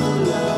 for love